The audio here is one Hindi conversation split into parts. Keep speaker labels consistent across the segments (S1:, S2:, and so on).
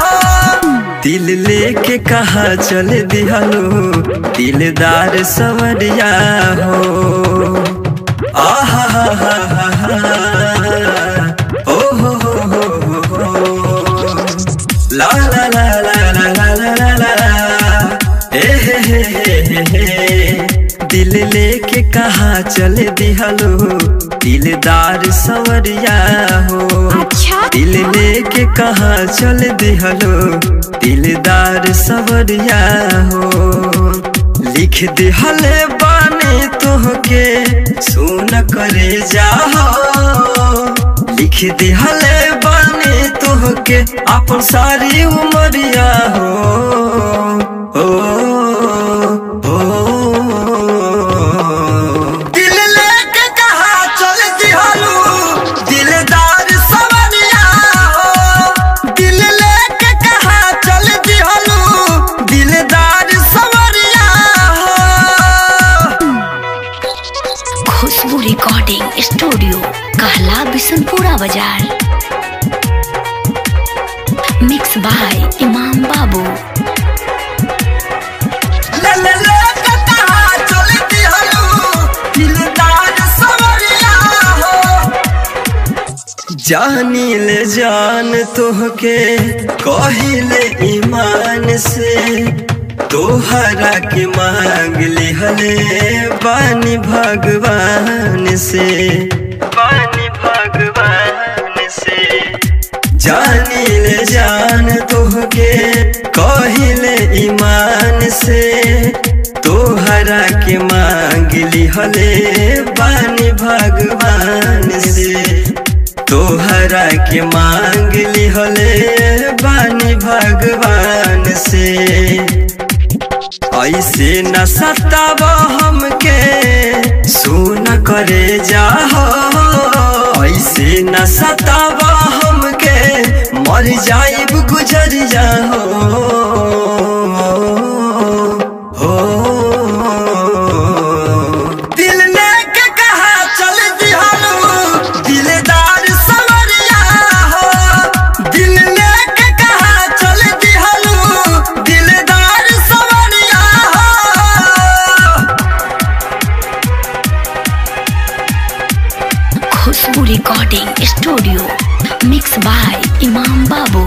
S1: हो दिल लेके कहा चल दिहलो दिलदार सवरिया हो आहा हा हा हा दिल लेके कहा चल दिहलो दिलदार सवरिया हो।
S2: अच्छा।
S1: दिल लेके कहा चल दिहलो दिलदार सवरिया हो। लिख दिहले बाने तोहके सुन करे जाहो। लिख दिहले बाने तोहके अपन सारी उमरिया
S2: सुनपुरा बाज़ार मिक्स बाय इमाम बाबू
S1: जानी ले जान तोहके, कहिले ईमान से। तोहरा के मांग ली हले बानी भगवान से। भगवान से। जानी ले जान तोहके, कहिले ईमान से। तोहरा के मांग लिहले बानी भगवान से। तोहरा के मांग लिहले बानी भगवान से। ऐसे न सताब हमके, सुन करे ऐसे न सतावा हमके मर जाइब गुजर जाहो
S2: रिकॉर्डिंग स्टूडियो मिक्स बाय इमाम बाबू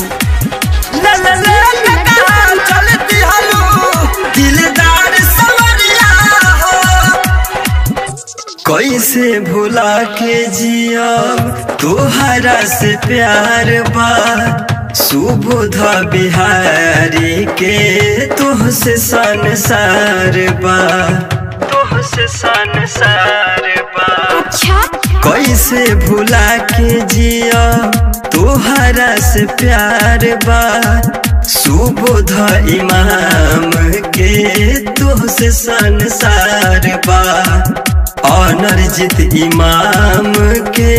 S1: कैसे भुला के जिया तोहरा से प्यार बा सुबोध बिहारी के तोह से संसार बा तोह से संसार बा कैसे भुला के जिया तोहरा से प्यार बा सुबोध इमाम के तोह से संसार बा अनर्जित इमाम के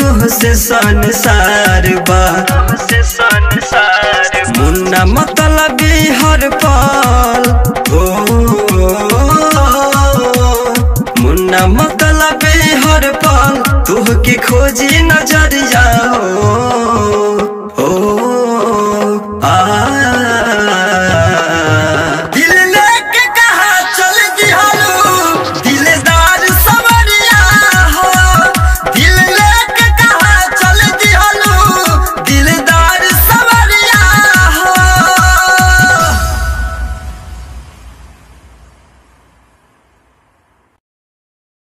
S1: तोह से संसार बा से मुन्ना मतलब हर पल, हो